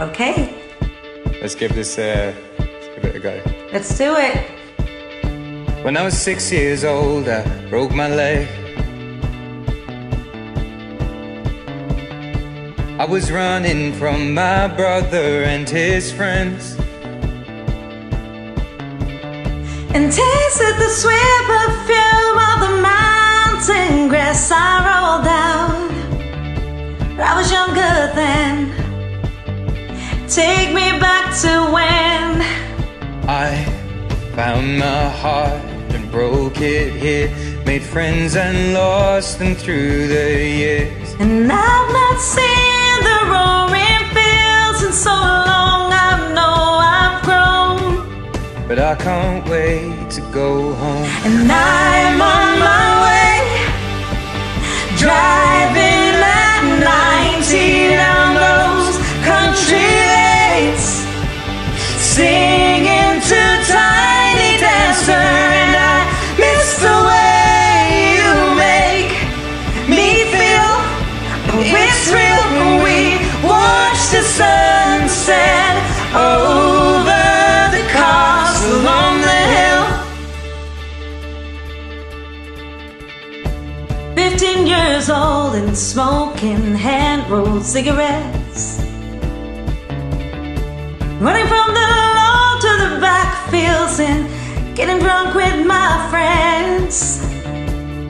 Okay, Let's give this uh, let's give it a go. let's do it. When I was six years old, I broke my leg. I was running from my brother and his friends. And tasted the sweet perfume Take me back to when I found my heart and broke it here. Made friends and lost them through the years. And I've not seen the roaring fields in so long. I know I've grown. But I can't wait to go home. And I'm on my It's real when we watch the sunset over the castle on the hill. Fifteen years old and smoking hand rolled cigarettes. Running from the law to the backfields and getting drunk with my friends.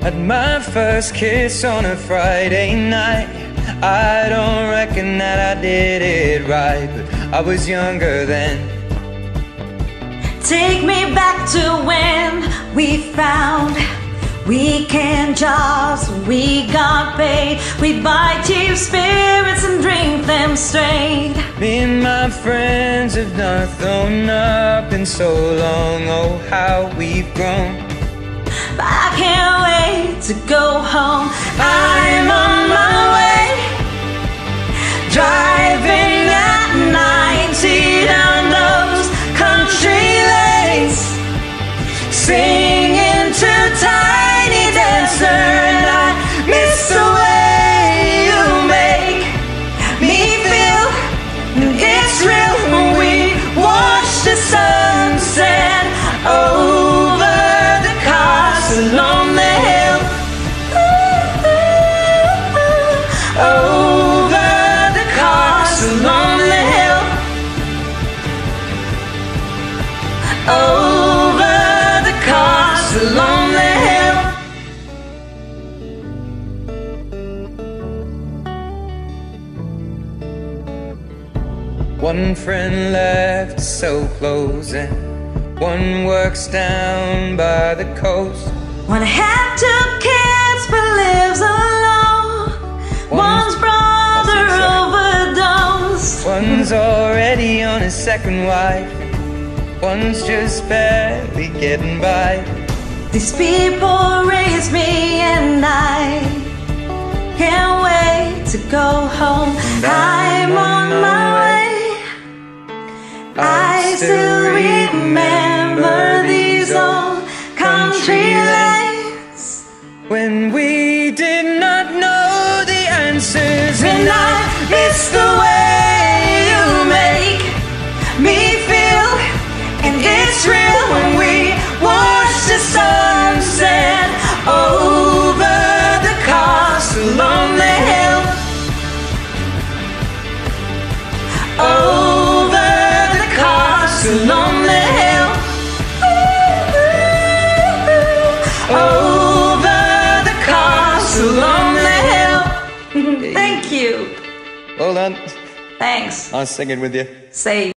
Had my first kiss on a Friday night. I don't reckon that I did it right, but I was younger then. Take me back to when we found weekend jobs, we got paid. We'd buy cheap spirits and drink them straight. Me and my friends have not thrown up in so long. Oh, how we've grown. But I can't wait to go home. I'm Over the hill. Over the hill. One friend left so clothes, and one works down by the coast. One had two kids but lives alone. One's brother overdosed. One's already on his second wife. One's just barely getting by. These people raised me and I can't wait to go home. I'm on my way. I still remember these old country lanes. Thank you. Well done. Thanks. I was singing with you. Say